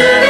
主